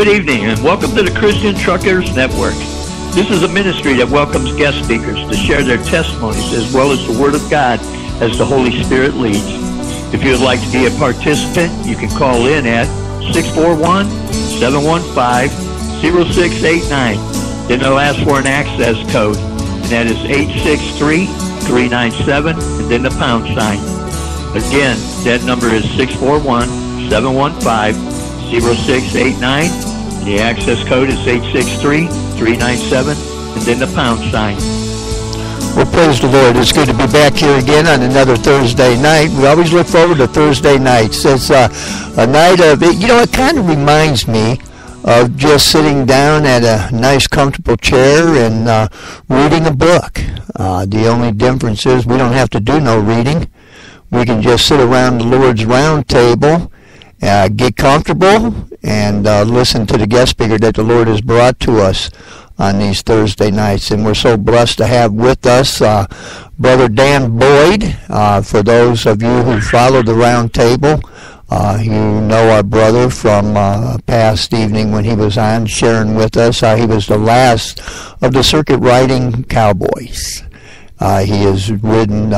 Good evening and welcome to the Christian Truckers Network. This is a ministry that welcomes guest speakers to share their testimonies as well as the Word of God as the Holy Spirit leads. If you would like to be a participant, you can call in at 641-715-0689. Then they'll ask for an access code, and that is 863-397, and then the pound sign. Again, that number is 641-715-0689. The access code is 863-397 and then the pound sign. Well, praise the Lord. It's good to be back here again on another Thursday night. We always look forward to Thursday nights. It's uh, a night of, you know, it kind of reminds me of just sitting down at a nice, comfortable chair and uh, reading a book. Uh, the only difference is we don't have to do no reading. We can just sit around the Lord's round table uh, get comfortable and uh, listen to the guest speaker that the Lord has brought to us on these Thursday nights. And we're so blessed to have with us uh, Brother Dan Boyd. Uh, for those of you who follow the round table, uh, you know our brother from uh, past evening when he was on sharing with us. Uh, he was the last of the circuit riding cowboys. He has ridden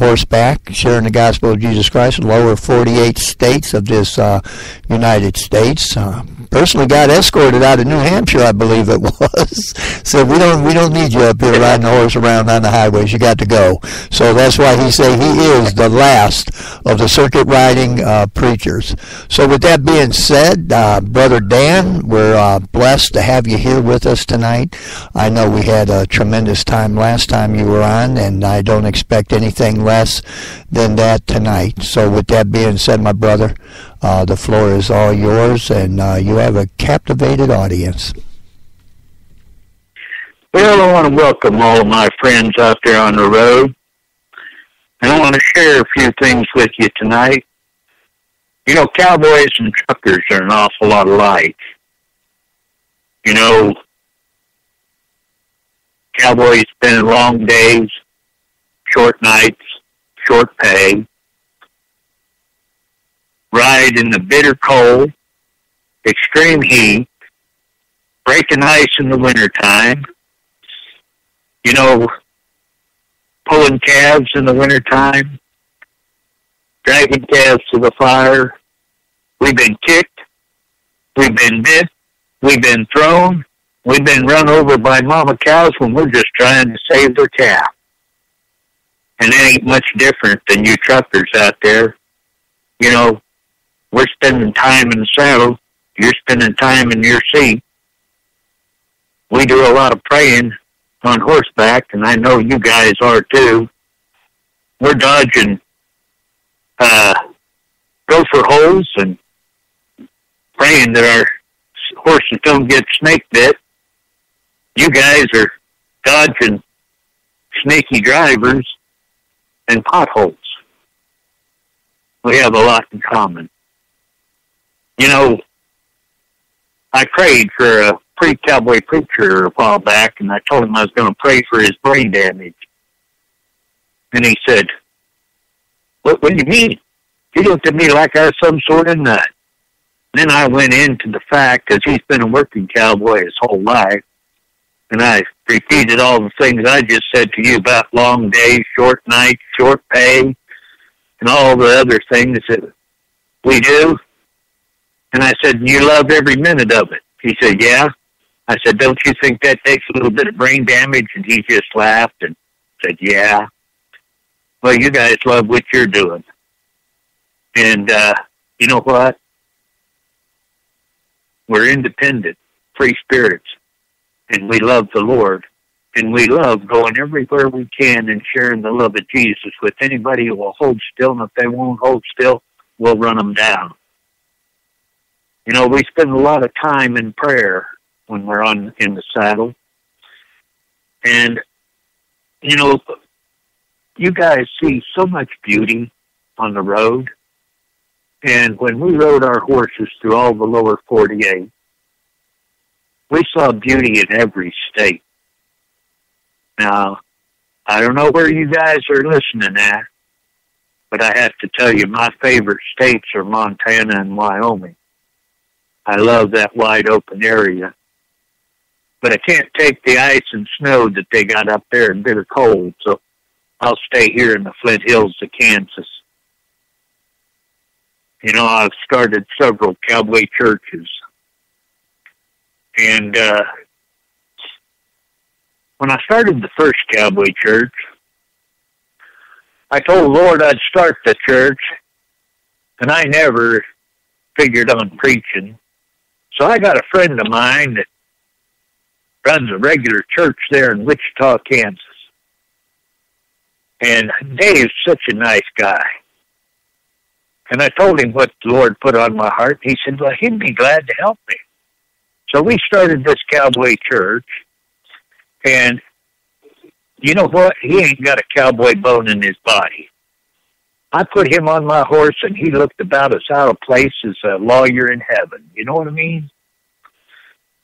horseback, sharing the gospel of Jesus Christ in lower 48 states of this uh, United States. Uh, personally got escorted out of New Hampshire, I believe it was. so we don't we don't need you up here riding the horse around on the highways. You got to go. So that's why he say he is the last of the circuit riding uh, preachers. So with that being said, uh, brother Dan, we're uh, blessed to have you here with us tonight. I know we had a tremendous time last time you were on, and I don't expect anything less than that tonight. So with that being said, my brother, uh, the floor is all yours, and uh, you have a captivated audience. Well, I want to welcome all of my friends out there on the road. And I want to share a few things with you tonight. You know, cowboys and truckers are an awful lot alike. You know, cowboys spend long days, short nights, short pay ride in the bitter cold, extreme heat, breaking ice in the wintertime, you know, pulling calves in the wintertime, dragging calves to the fire. We've been kicked. We've been bit. We've been thrown. We've been run over by mama cows when we're just trying to save their calf. And it ain't much different than you truckers out there. You know, we're spending time in the saddle. You're spending time in your seat. We do a lot of praying on horseback, and I know you guys are too. We're dodging uh, gopher holes and praying that our horses don't get snake bit. You guys are dodging snaky drivers and potholes. We have a lot in common you know, I prayed for a pre-cowboy preacher a while back, and I told him I was going to pray for his brain damage. And he said, what, what do you mean? He looked at me like I was some sort of nut. Then I went into the fact, because he's been a working cowboy his whole life, and I repeated all the things I just said to you about long days, short nights, short pay, and all the other things that we do. And I said, you love every minute of it. He said, yeah. I said, don't you think that takes a little bit of brain damage? And he just laughed and said, yeah. Well, you guys love what you're doing. And, uh, you know what? We're independent, free spirits, and we love the Lord. And we love going everywhere we can and sharing the love of Jesus with anybody who will hold still. And if they won't hold still, we'll run them down. You know, we spend a lot of time in prayer when we're on in the saddle. And you know, you guys see so much beauty on the road. And when we rode our horses through all the lower 48, we saw beauty in every state. Now, I don't know where you guys are listening at, but I have to tell you, my favorite states are Montana and Wyoming. I love that wide open area. But I can't take the ice and snow that they got up there and bitter cold, so I'll stay here in the Flint Hills of Kansas. You know, I've started several cowboy churches. And uh, when I started the first cowboy church, I told the Lord I'd start the church, and I never figured on preaching. So I got a friend of mine that runs a regular church there in Wichita, Kansas. And Dave's such a nice guy. And I told him what the Lord put on my heart. He said, well, he'd be glad to help me. So we started this cowboy church. And you know what? He ain't got a cowboy bone in his body. I put him on my horse and he looked about as out of place as a lawyer in heaven. You know what I mean?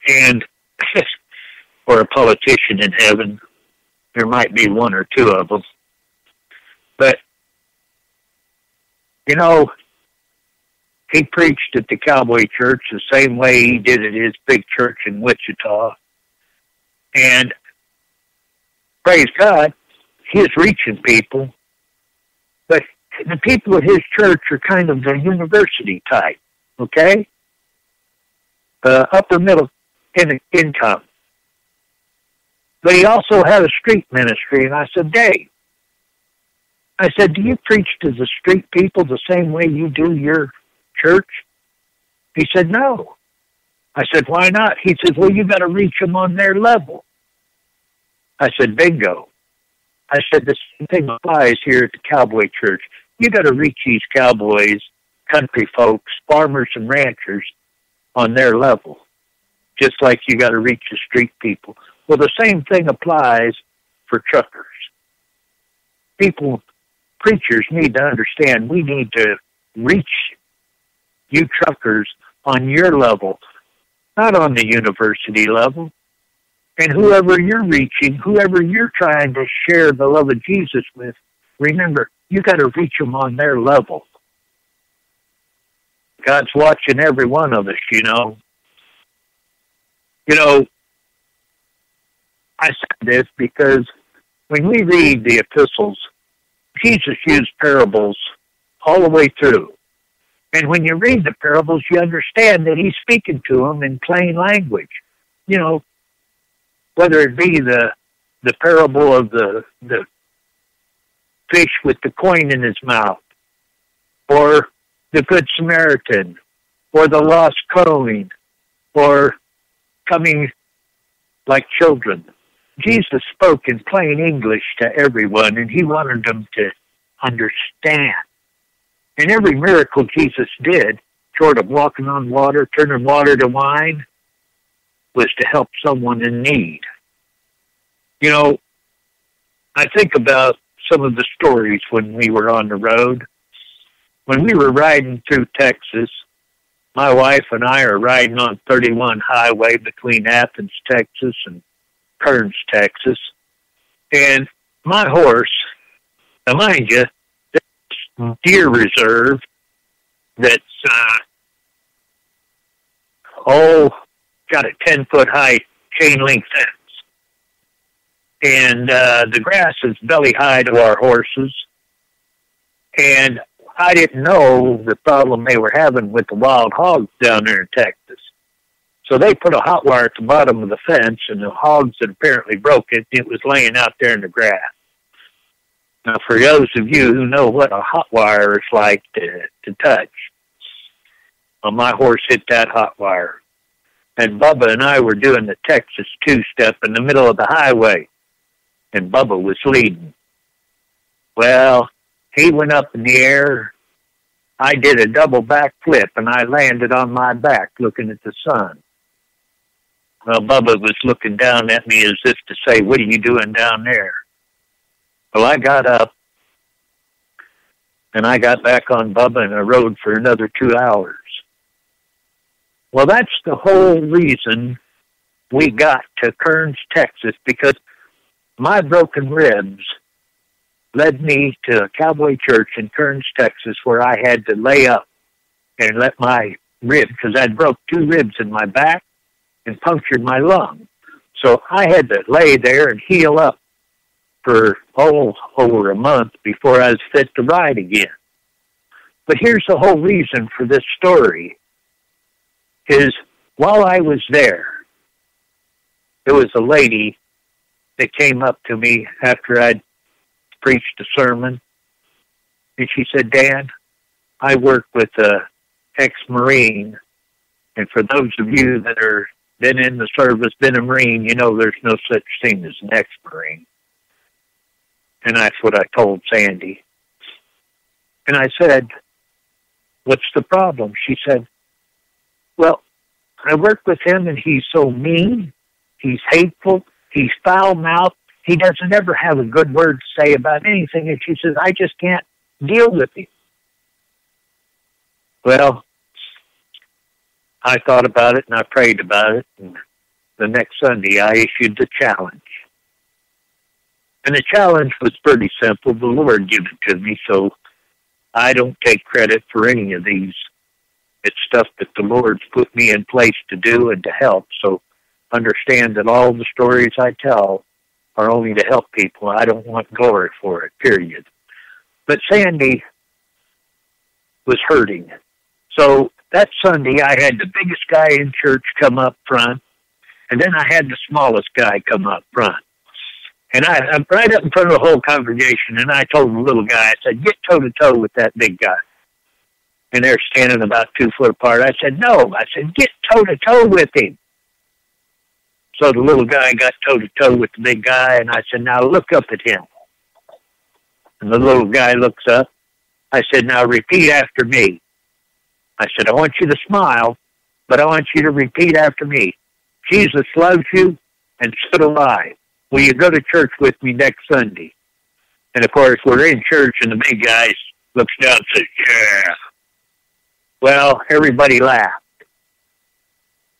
And, or a politician in heaven. There might be one or two of them. But, you know, he preached at the cowboy church the same way he did at his big church in Wichita. And praise God, he is reaching people. But the people at his church are kind of the university type, okay? Uh, upper middle in income. But he also had a street ministry, and I said, Dave, I said, do you preach to the street people the same way you do your church? He said, no. I said, why not? He said, well, you got to reach them on their level. I said, bingo. I said, the same thing applies here at the Cowboy Church. You got to reach these cowboys, country folks, farmers and ranchers on their level, just like you got to reach the street people. Well, the same thing applies for truckers. People, preachers need to understand we need to reach you truckers on your level, not on the university level. And whoever you're reaching, whoever you're trying to share the love of Jesus with, remember, you got to reach them on their level. God's watching every one of us, you know. You know, I said this because when we read the epistles, Jesus used parables all the way through. And when you read the parables, you understand that he's speaking to them in plain language. You know, whether it be the the parable of the the fish with the coin in his mouth, or the Good Samaritan, or the lost coin, or coming like children. Jesus spoke in plain English to everyone, and he wanted them to understand. And every miracle Jesus did, short of walking on water, turning water to wine, was to help someone in need. You know, I think about some of the stories when we were on the road. When we were riding through Texas, my wife and I are riding on 31 highway between Athens, Texas and Kerens, Texas. And my horse, now mind you, deer reserve that's, uh, oh, got a 10 foot high chain link fence. And uh, the grass is belly high to our horses. And I didn't know the problem they were having with the wild hogs down there in Texas. So they put a hot wire at the bottom of the fence, and the hogs had apparently broke it. It was laying out there in the grass. Now, for those of you who know what a hot wire is like to, to touch, well, my horse hit that hot wire. And Bubba and I were doing the Texas two-step in the middle of the highway, and Bubba was leading. Well, he went up in the air. I did a double back flip, and I landed on my back looking at the sun. Well, Bubba was looking down at me as if to say, what are you doing down there? Well, I got up and I got back on Bubba and I rode for another two hours. Well, that's the whole reason we got to Kerens, Texas, because my broken ribs led me to a cowboy church in Kerens, Texas, where I had to lay up and let my rib because I'd broke two ribs in my back and punctured my lung. So I had to lay there and heal up for oh over a month before I was fit to ride again. But here's the whole reason for this story is while I was there, there was a lady that came up to me after I'd preached a sermon and she said, Dan, I work with a ex-Marine and for those of you that are been in the service, been a Marine, you know there's no such thing as an ex-Marine. And that's what I told Sandy. And I said, what's the problem? She said, well, I work with him and he's so mean, he's hateful, he's foul-mouthed, he doesn't ever have a good word to say about anything. And she says, I just can't deal with him. Well, I thought about it and I prayed about it. And the next Sunday, I issued the challenge. And the challenge was pretty simple. The Lord gave it to me, so I don't take credit for any of these. It's stuff that the Lord's put me in place to do and to help. So understand that all the stories I tell are only to help people. I don't want glory for it, period. But Sandy was hurting. So that Sunday, I had the biggest guy in church come up front, and then I had the smallest guy come up front. And I, I'm right up in front of the whole congregation, and I told the little guy, I said, get toe to toe with that big guy. And they're standing about two foot apart. I said, no. I said, get toe to toe with him. So the little guy got toe to toe with the big guy, and I said, now look up at him. And the little guy looks up. I said, now repeat after me. I said, I want you to smile, but I want you to repeat after me. Jesus loves you, and so do I. Will you go to church with me next Sunday? And of course, we're in church, and the big guy looks down and says, Yeah. Well, everybody laughed.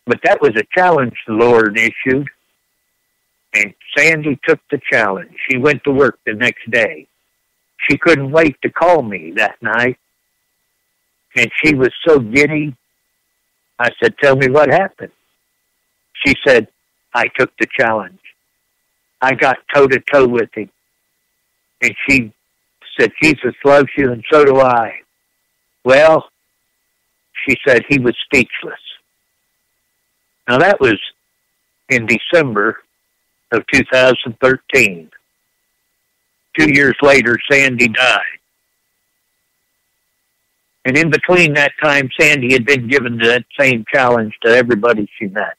But that was a challenge the Lord issued. And Sandy took the challenge. She went to work the next day. She couldn't wait to call me that night and she was so giddy. I said, Tell me what happened. She said, I took the challenge. I got toe to toe with him. And she said, Jesus loves you and so do I. Well, she said he was speechless. Now that was in December of 2013. Two years later, Sandy died. And in between that time, Sandy had been given that same challenge to everybody she met.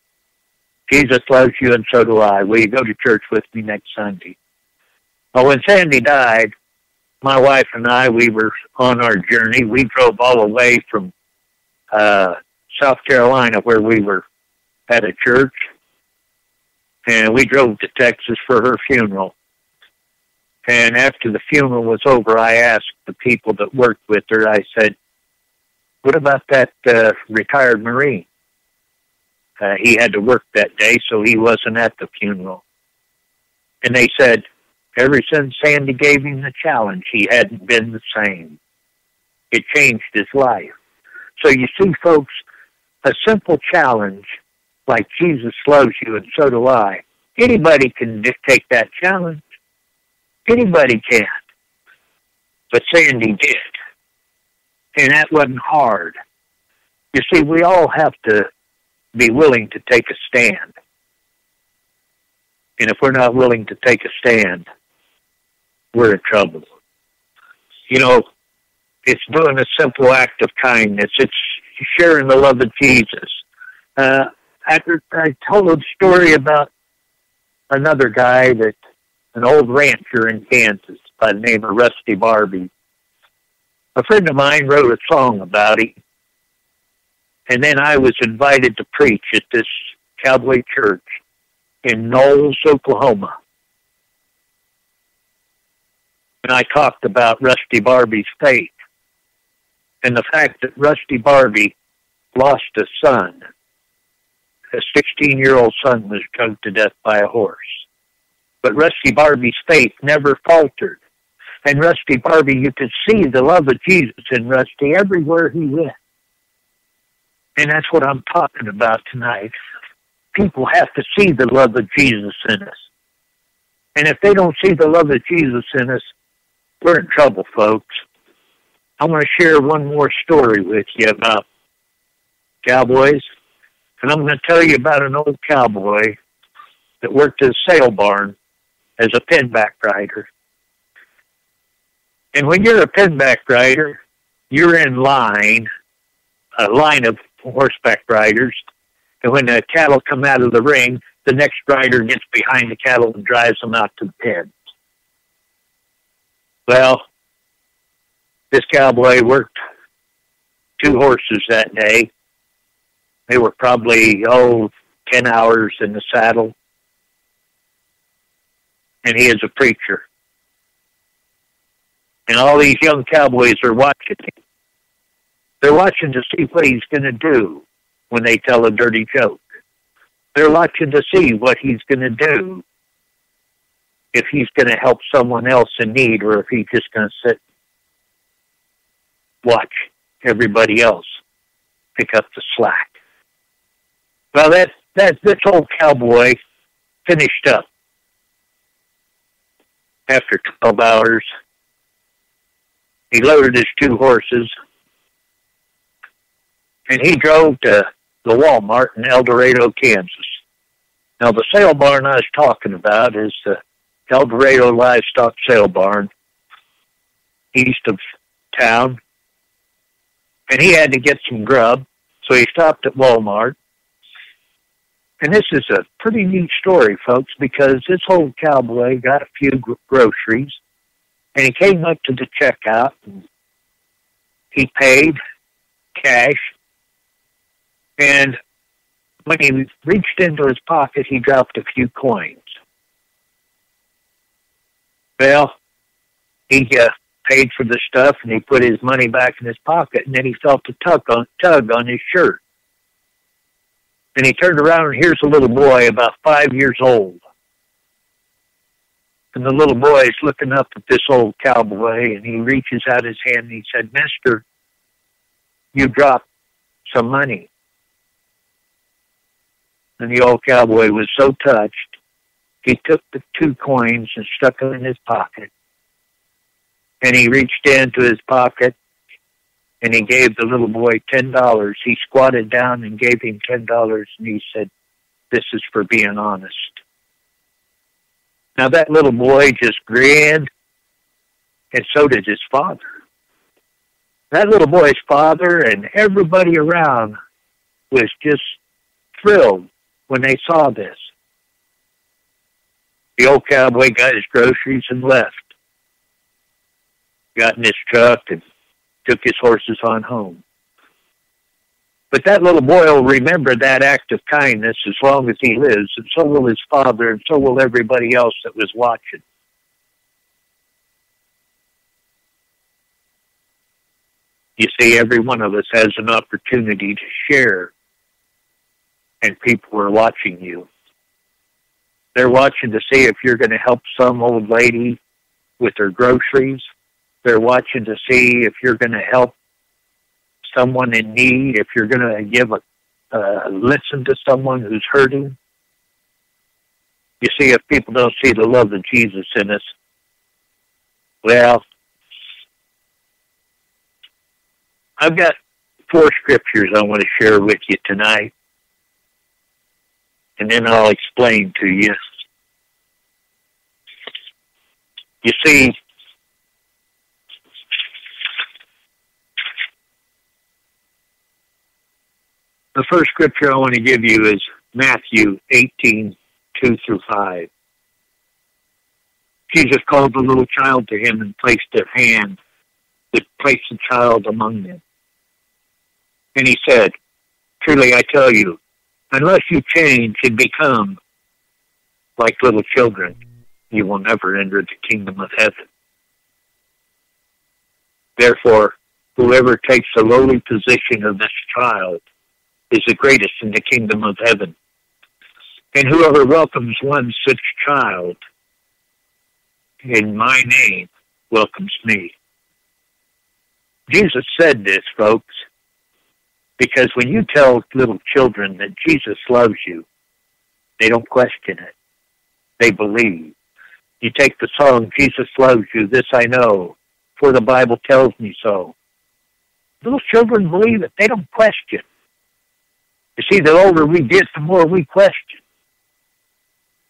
Jesus loves you and so do I. Will you go to church with me next Sunday? Well, when Sandy died, my wife and I, we were on our journey. We drove all the way from uh, South Carolina where we were at a church. And we drove to Texas for her funeral. And after the funeral was over, I asked the people that worked with her, I said, what about that uh, retired Marine? Uh, he had to work that day, so he wasn't at the funeral. And they said, ever since Sandy gave him the challenge, he hadn't been the same. It changed his life. So you see, folks, a simple challenge like Jesus loves you and so do I. Anybody can take that challenge. Anybody can. But Sandy did and that wasn't hard. You see, we all have to be willing to take a stand. And if we're not willing to take a stand, we're in trouble. You know, it's doing a simple act of kindness. It's sharing the love of Jesus. Uh, after I told a story about another guy that, an old rancher in Kansas by the name of Rusty Barbie a friend of mine wrote a song about him. And then I was invited to preach at this cowboy church in Knowles, Oklahoma. And I talked about Rusty Barbie's faith and the fact that Rusty Barbie lost a son. A 16 year old son was drugged to death by a horse. But Rusty Barbie's faith never faltered. And Rusty Barbie, you could see the love of Jesus in Rusty everywhere he went. And that's what I'm talking about tonight. People have to see the love of Jesus in us. And if they don't see the love of Jesus in us, we're in trouble, folks. I want to share one more story with you about cowboys. And I'm going to tell you about an old cowboy that worked at a sale barn as a pinback rider. And when you're a pinback rider, you're in line, a line of horseback riders. And when the cattle come out of the ring, the next rider gets behind the cattle and drives them out to the pen. Well, this cowboy worked two horses that day. They were probably, oh, 10 hours in the saddle. And he is a preacher. And all these young cowboys are watching him. They're watching to see what he's going to do when they tell a dirty joke. They're watching to see what he's going to do if he's going to help someone else in need or if he's just going to sit watch everybody else pick up the slack. Well, that that this old cowboy finished up after twelve hours. He loaded his two horses and he drove to the Walmart in El Dorado, Kansas. Now, the sale barn I was talking about is the El Dorado Livestock Sale Barn east of town. And he had to get some grub, so he stopped at Walmart. And this is a pretty neat story, folks, because this old cowboy got a few groceries, and he came up to the checkout, and he paid cash, and when he reached into his pocket, he dropped a few coins. Well, he uh, paid for the stuff and he put his money back in his pocket, and then he felt a tug on tug on his shirt. And he turned around and here's a little boy about five years old. And the little boy is looking up at this old cowboy and he reaches out his hand and he said, Mister, you dropped some money. And the old cowboy was so touched, he took the two coins and stuck them in his pocket. And he reached into his pocket and he gave the little boy ten dollars. He squatted down and gave him ten dollars and he said, This is for being honest. Now that little boy just grinned and so did his father. That little boy's father and everybody around was just thrilled when they saw this. The old cowboy got his groceries and left. Got in his truck and took his horses on home. But that little boy will remember that act of kindness as long as he lives, and so will his father, and so will everybody else that was watching. You see, every one of us has an opportunity to share and people are watching you. They're watching to see if you're going to help some old lady with her groceries. They're watching to see if you're going to help someone in need, if you're going to give a uh, listen to someone who's hurting. You see, if people don't see the love of Jesus in us, well, I've got four scriptures I want to share with you tonight and then I'll explain to you. You see, the first scripture I want to give you is Matthew 18, 2 through 5. Jesus called the little child to him and placed their hand, placed the child among them. And he said, Truly I tell you, unless you change and become like little children, you will never enter the kingdom of heaven. Therefore, whoever takes the lowly position of this child is the greatest in the kingdom of heaven. And whoever welcomes one such child in my name welcomes me. Jesus said this, folks. Because when you tell little children that Jesus loves you, they don't question it. They believe. You take the song, Jesus loves you, this I know, for the Bible tells me so. Little children believe it. They don't question. You see, the older we get, the more we question.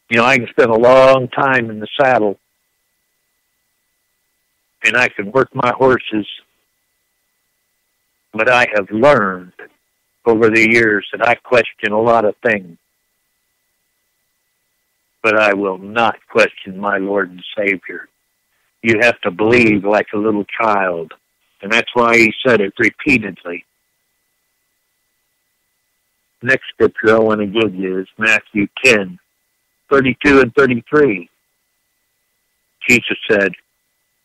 You know, I can spend a long time in the saddle and I can work my horses, but I have learned over the years that I question a lot of things. But I will not question my Lord and Savior. You have to believe like a little child. And that's why he said it repeatedly. Next scripture I want to give you is Matthew 10, 32 and 33. Jesus said,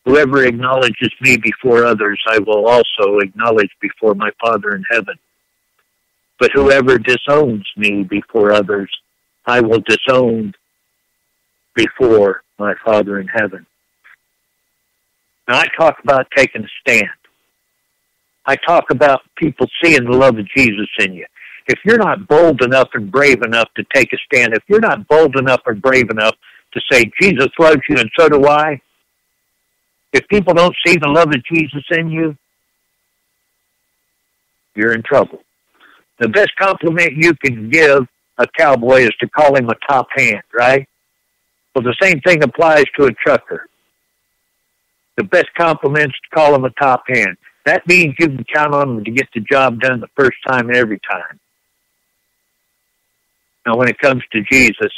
Whoever acknowledges me before others, I will also acknowledge before my Father in heaven. But whoever disowns me before others, I will disown before my Father in heaven. Now, I talk about taking a stand. I talk about people seeing the love of Jesus in you. If you're not bold enough and brave enough to take a stand, if you're not bold enough and brave enough to say, Jesus loves you and so do I, if people don't see the love of Jesus in you, you're in trouble. The best compliment you can give a cowboy is to call him a top hand, right? Well, the same thing applies to a trucker. The best compliment is to call him a top hand. That means you can count on him to get the job done the first time and every time. Now, when it comes to Jesus,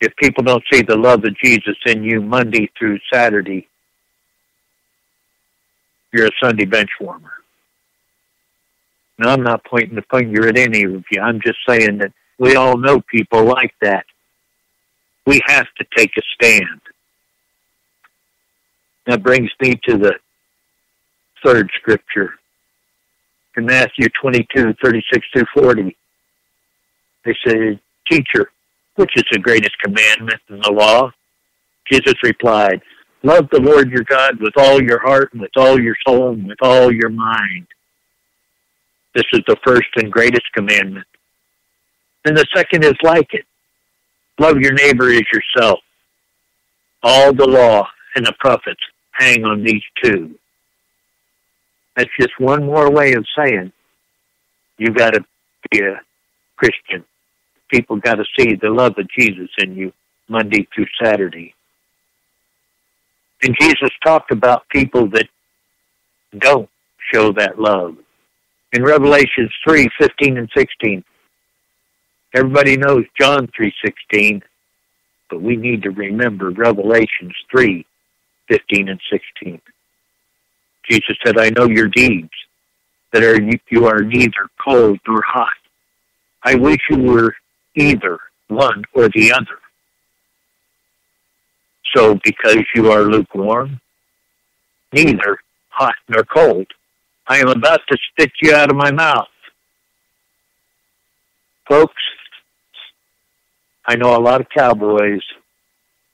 if people don't see the love of Jesus in you Monday through Saturday, you're a Sunday bench warmer. Now, I'm not pointing the finger at any of you. I'm just saying that we all know people like that. We have to take a stand. That brings me to the third scripture in Matthew 22, 36 through 40. They say, Teacher, which is the greatest commandment in the law? Jesus replied, Love the Lord your God with all your heart and with all your soul and with all your mind. This is the first and greatest commandment. And the second is like it. Love your neighbor as yourself. All the law and the prophets hang on these two. That's just one more way of saying you got to be a Christian people got to see the love of Jesus in you Monday through Saturday. And Jesus talked about people that don't show that love. In Revelations 3, 15 and 16, everybody knows John 3.16, but we need to remember Revelations 3, 15 and 16. Jesus said, I know your deeds, that are you are neither cold nor hot. I wish you were either one or the other. So because you are lukewarm, neither hot nor cold, I am about to spit you out of my mouth. Folks, I know a lot of cowboys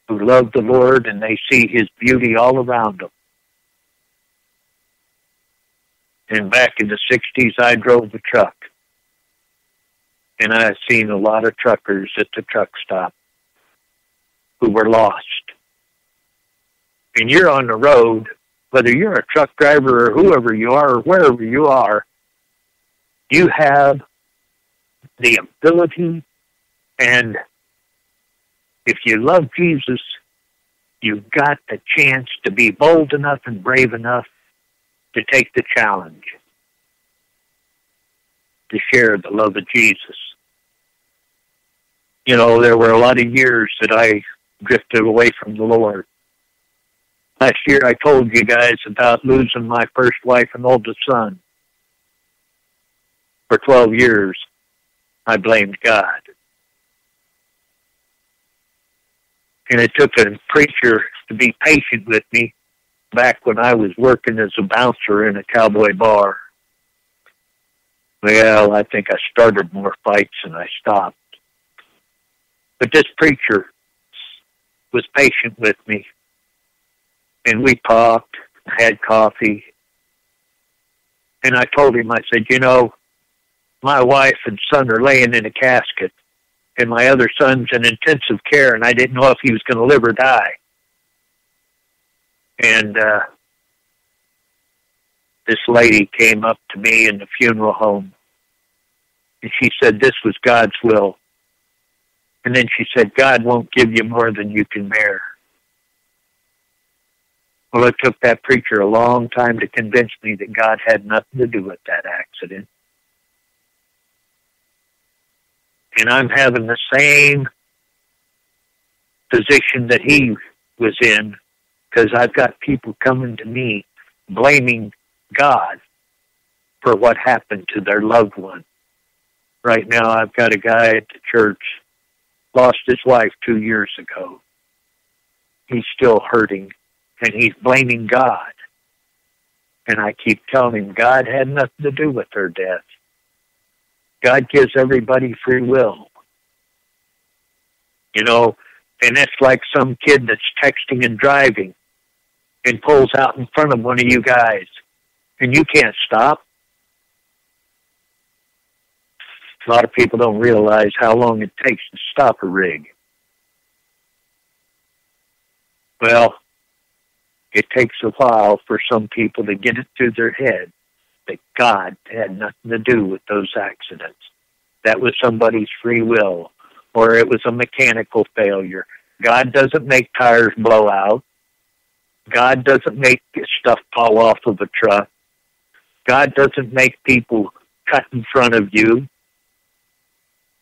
who love the Lord and they see His beauty all around them. And back in the 60s, I drove a truck and I've seen a lot of truckers at the truck stop who were lost. And you're on the road, whether you're a truck driver or whoever you are or wherever you are, you have the ability and if you love Jesus, you've got the chance to be bold enough and brave enough to take the challenge to share the love of Jesus you know, there were a lot of years that I drifted away from the Lord. Last year I told you guys about losing my first wife and oldest son. For 12 years, I blamed God. And it took a preacher to be patient with me back when I was working as a bouncer in a cowboy bar. Well, I think I started more fights than I stopped. But this preacher was patient with me. And we talked, had coffee. And I told him, I said, you know, my wife and son are laying in a casket, and my other son's in intensive care, and I didn't know if he was going to live or die. And uh, this lady came up to me in the funeral home, and she said, This was God's will. And then she said, God won't give you more than you can bear. Well, it took that preacher a long time to convince me that God had nothing to do with that accident. And I'm having the same position that he was in because I've got people coming to me blaming God for what happened to their loved one. Right now, I've got a guy at the church lost his wife two years ago. He's still hurting and he's blaming God. And I keep telling him God had nothing to do with her death. God gives everybody free will. You know, and that's like some kid that's texting and driving and pulls out in front of one of you guys and you can't stop. A lot of people don't realize how long it takes to stop a rig. Well, it takes a while for some people to get it through their head that God had nothing to do with those accidents. That was somebody's free will, or it was a mechanical failure. God doesn't make tires blow out. God doesn't make stuff fall off of a truck. God doesn't make people cut in front of you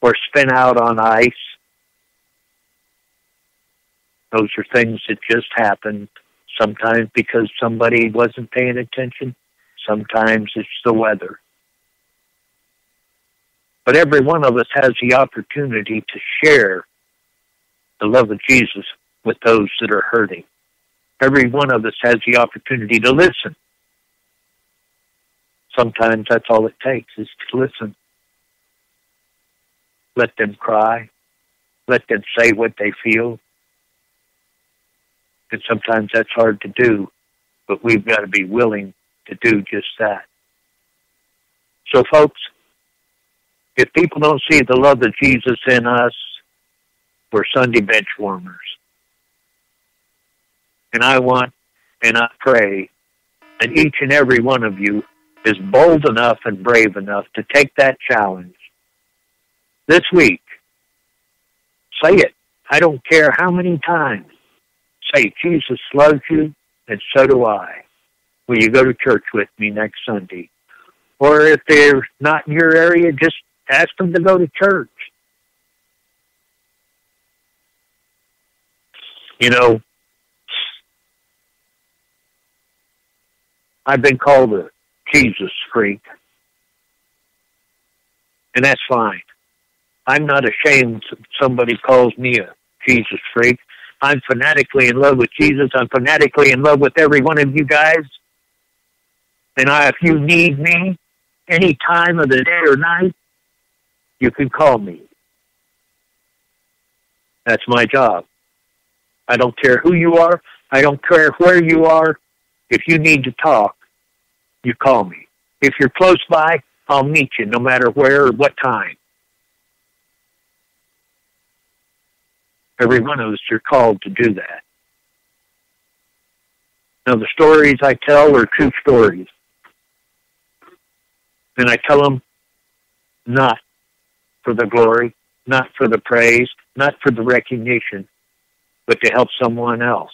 or spin out on ice. Those are things that just happen sometimes because somebody wasn't paying attention. Sometimes it's the weather. But every one of us has the opportunity to share the love of Jesus with those that are hurting. Every one of us has the opportunity to listen. Sometimes that's all it takes is to listen let them cry, let them say what they feel. And sometimes that's hard to do, but we've got to be willing to do just that. So, folks, if people don't see the love of Jesus in us, we're Sunday bench warmers. And I want and I pray that each and every one of you is bold enough and brave enough to take that challenge this week. Say it. I don't care how many times. Say, Jesus loves you, and so do I. Will you go to church with me next Sunday? Or if they're not in your area, just ask them to go to church. You know, I've been called a Jesus freak, and that's fine. I'm not ashamed somebody calls me a Jesus freak. I'm fanatically in love with Jesus. I'm fanatically in love with every one of you guys. And I, if you need me any time of the day or night, you can call me. That's my job. I don't care who you are. I don't care where you are. If you need to talk, you call me. If you're close by, I'll meet you no matter where or what time. Every one of us are called to do that. Now, the stories I tell are true stories. And I tell them not for the glory, not for the praise, not for the recognition, but to help someone else.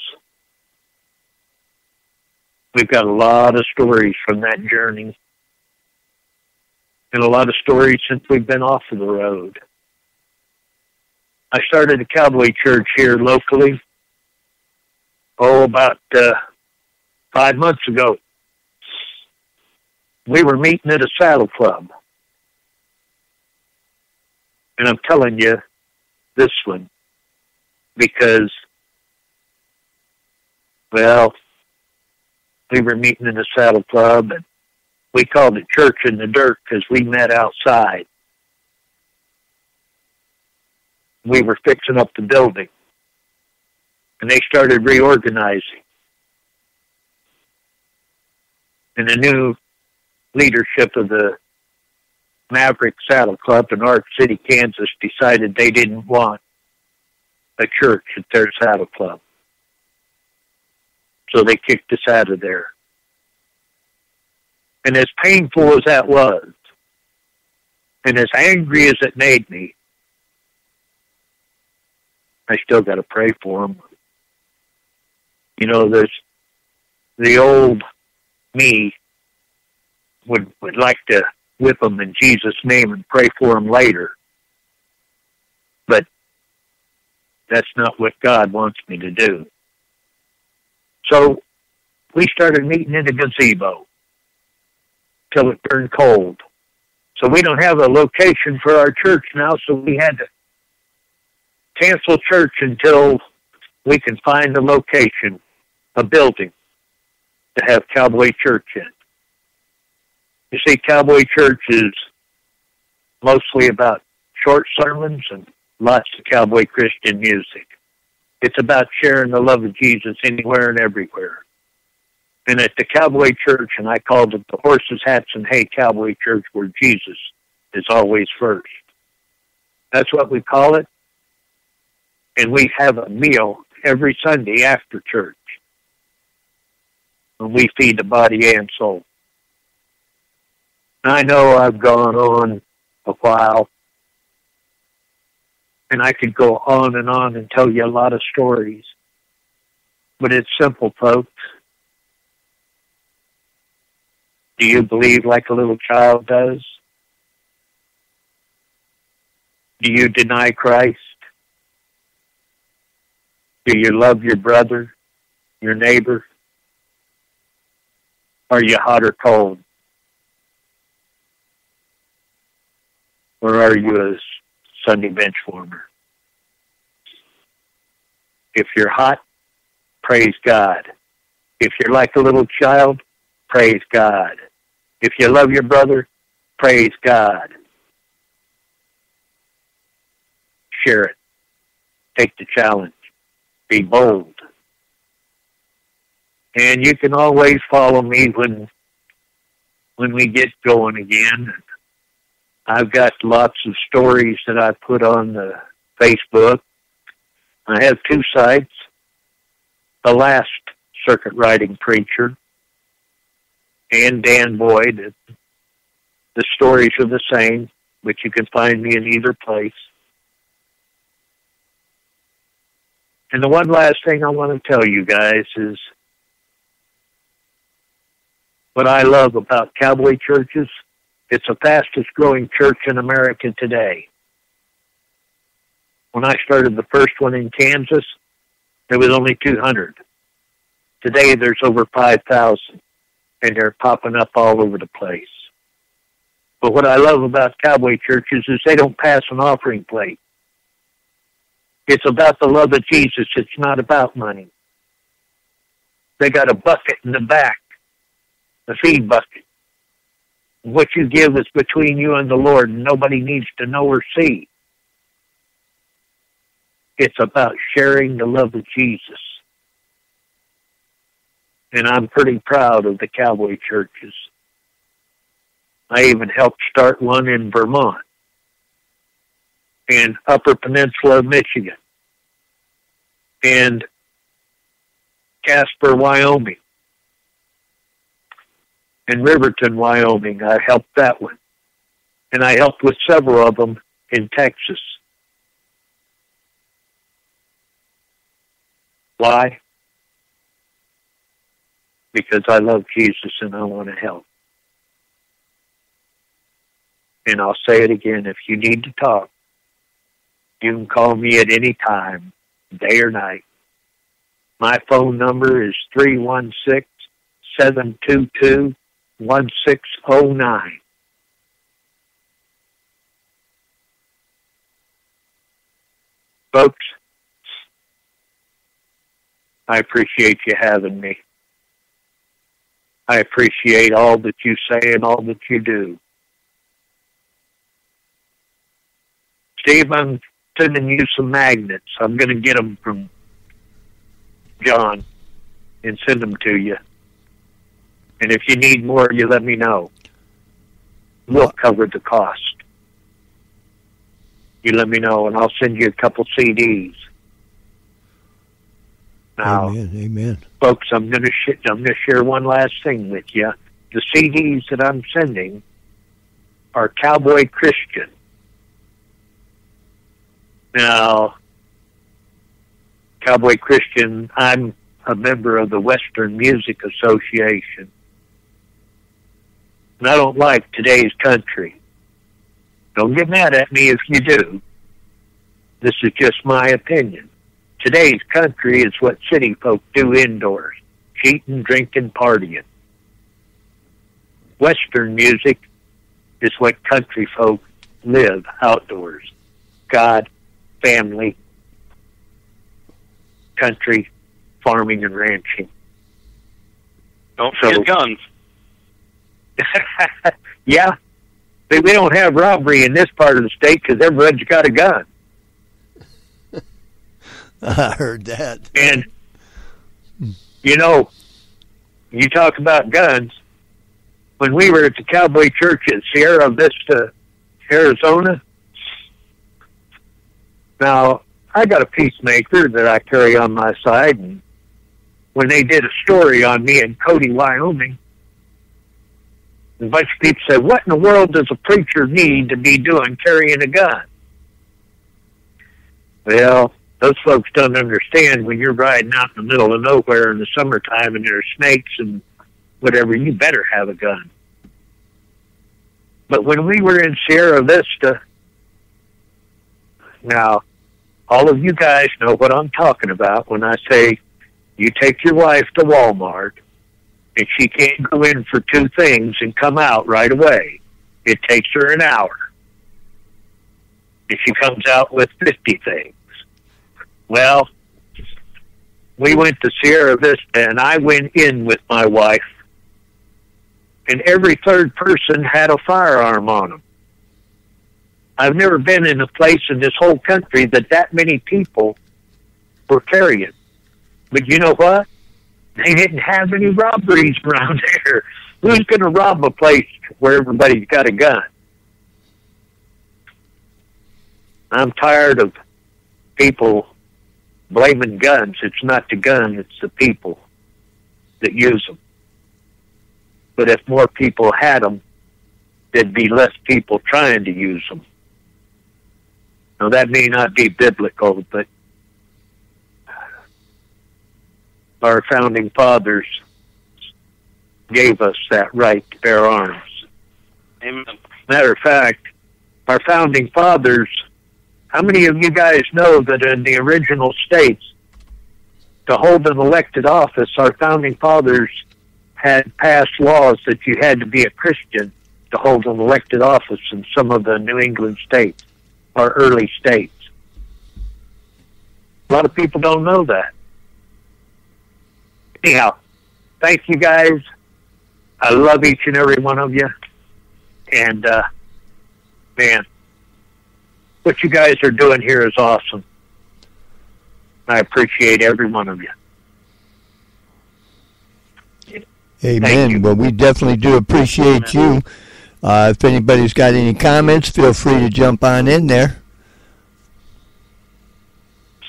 We've got a lot of stories from that journey and a lot of stories since we've been off of the road. I started a cowboy church here locally. Oh, about uh, five months ago. We were meeting at a saddle club. And I'm telling you this one because, well, we were meeting in a saddle club and we called it church in the dirt because we met outside. We were fixing up the building. And they started reorganizing. And a new leadership of the Maverick Saddle Club in Ark City, Kansas decided they didn't want a church at their saddle club. So they kicked us out of there. And as painful as that was, and as angry as it made me, I still got to pray for them. You know, there's the old me would would like to whip them in Jesus' name and pray for them later, but that's not what God wants me to do. So we started meeting in the gazebo till it turned cold. So we don't have a location for our church now, so we had to cancel church until we can find a location, a building to have Cowboy Church in. You see, Cowboy Church is mostly about short sermons and lots of cowboy Christian music. It's about sharing the love of Jesus anywhere and everywhere. And at the Cowboy Church, and I called it the Horses, Hats, and Hay Cowboy Church, where Jesus is always first. That's what we call it. And we have a meal every Sunday after church. And we feed the body and soul. I know I've gone on a while, and I could go on and on and tell you a lot of stories. But it's simple, folks. Do you believe like a little child does? Do you deny Christ? Do you love your brother, your neighbor? Are you hot or cold? Or are you a Sunday bench warmer? If you're hot, praise God. If you're like a little child, praise God. If you love your brother, praise God. Share it. Take the challenge. Be bold. And you can always follow me when when we get going again. I've got lots of stories that I put on the Facebook. I have two sites. The last circuit riding preacher and Dan Boyd. The stories are the same, but you can find me in either place. And the one last thing I want to tell you guys is what I love about cowboy churches. It's the fastest growing church in America today. When I started the first one in Kansas, there was only 200. Today there's over 5,000 and they're popping up all over the place. But what I love about cowboy churches is they don't pass an offering plate. It's about the love of Jesus. It's not about money. They got a bucket in the back, a feed bucket. What you give is between you and the Lord, and nobody needs to know or see. It's about sharing the love of Jesus. And I'm pretty proud of the cowboy churches. I even helped start one in Vermont and Upper Peninsula Michigan and Casper, Wyoming and Riverton, Wyoming. I helped that one. And I helped with several of them in Texas. Why? Because I love Jesus and I want to help. And I'll say it again if you need to talk, you can call me at any time, day or night. My phone number is 316 722 1609. Folks, I appreciate you having me. I appreciate all that you say and all that you do. Steve, Sending you some magnets. I'm going to get them from John and send them to you. And if you need more, you let me know. We'll cover the cost. You let me know, and I'll send you a couple CDs. Now, Amen. Amen. folks, I'm going to sh- I'm going to share one last thing with you. The CDs that I'm sending are Cowboy Christian. Now, Cowboy Christian, I'm a member of the Western Music Association. And I don't like today's country. Don't get mad at me if you do. This is just my opinion. Today's country is what city folk do indoors cheating, drinking, partying. Western music is what country folk live outdoors. God, family, country, farming, and ranching. Don't So- forget guns. yeah. But we don't have robbery in this part of the state because everybody's got a gun. I heard that. And, you know, you talk about guns. When we were at the Cowboy Church at Sierra Vista, Arizona, now I got a peacemaker that I carry on my side. And when they did a story on me in Cody, Wyoming, a bunch of people said, What in the world does a preacher need to be doing carrying a gun? Well, those folks don't understand when you're riding out in the middle of nowhere in the summertime and there are snakes and whatever, you better have a gun. But when we were in Sierra Vista, now, all of you guys know what I'm talking about when I say you take your wife to Walmart and she can't go in for two things and come out right away. It takes her an hour. And she comes out with 50 things. Well, we went to Sierra Vista and I went in with my wife and every third person had a firearm on them. I've never been in a place in this whole country that that many people were carrying. But you know what? They didn't have any robberies around there. Who's going to rob a place where everybody's got a gun? I'm tired of people blaming guns. It's not the gun, it's the people that use them. But if more people had them, there'd be less people trying to use them. Now, that may not be biblical, but our founding fathers gave us that right to bear arms. Amen. Matter of fact, our founding fathers, how many of you guys know that in the original states, to hold an elected office, our founding fathers had passed laws that you had to be a Christian to hold an elected office in some of the New England states, our early states. A lot of people don't know that. Anyhow, thank you guys. I love each and every one of you. And, uh, man, what you guys are doing here is awesome. I appreciate every one of you. Amen. you. Well, we definitely do appreciate you. Uh, if anybody's got any comments, feel free to jump on in there.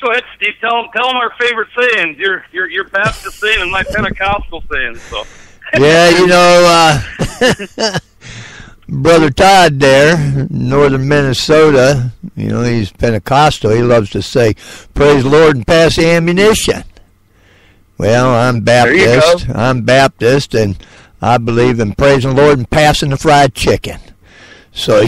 So ahead, Steve. Tell them, tell them our favorite sayings. Your your your Baptist saying and my Pentecostal saying. So. Yeah, you know, uh, Brother Todd there, northern Minnesota, you know, he's Pentecostal. He loves to say, Praise the Lord and pass the ammunition. Well, I'm There you go. Baptist. I'm Baptist, and I believe in praising the Lord and passing the fried chicken. So,